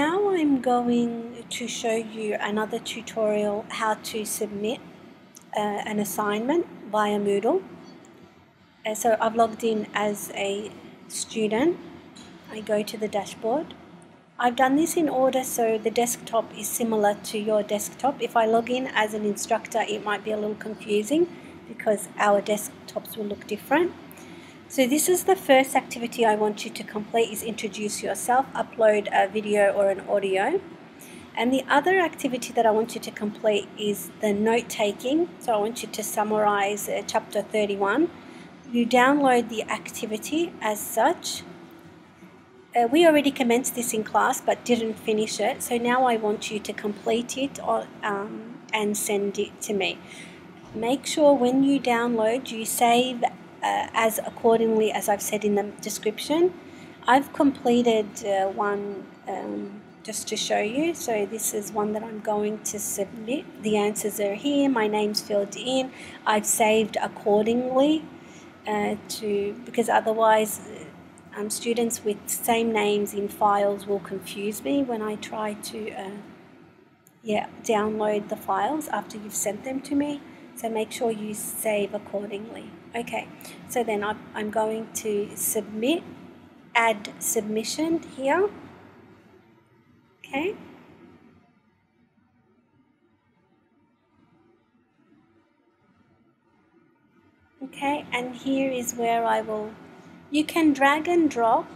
Now I'm going to show you another tutorial how to submit uh, an assignment via Moodle. Uh, so I've logged in as a student. I go to the dashboard. I've done this in order so the desktop is similar to your desktop. If I log in as an instructor it might be a little confusing because our desktops will look different. So this is the first activity I want you to complete is introduce yourself, upload a video or an audio. And the other activity that I want you to complete is the note taking. So I want you to summarize uh, chapter 31. You download the activity as such. Uh, we already commenced this in class but didn't finish it. So now I want you to complete it or, um, and send it to me. Make sure when you download you save uh, as accordingly as I've said in the description. I've completed uh, one um, just to show you. So this is one that I'm going to submit. The answers are here. My name's filled in. I've saved accordingly uh, to because otherwise uh, um, students with same names in files will confuse me when I try to uh, yeah download the files after you've sent them to me. So make sure you save accordingly. Okay, so then I'm going to submit, add submission here. Okay. Okay, and here is where I will, you can drag and drop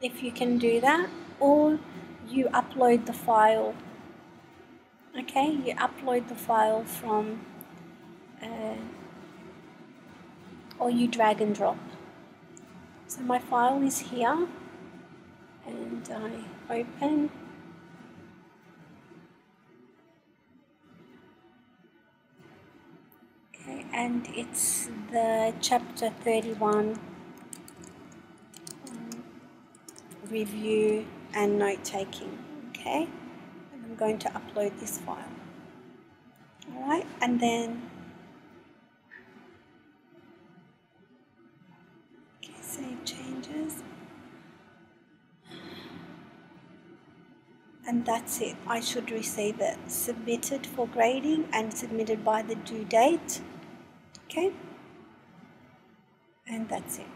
if you can do that, or you upload the file. Okay, you upload the file from uh, or you drag and drop. So my file is here and I open. Okay and it's the chapter 31 um, review and note taking okay? And I'm going to upload this file. Alright and then and that's it. I should receive it. Submitted for grading and submitted by the due date. Okay? And that's it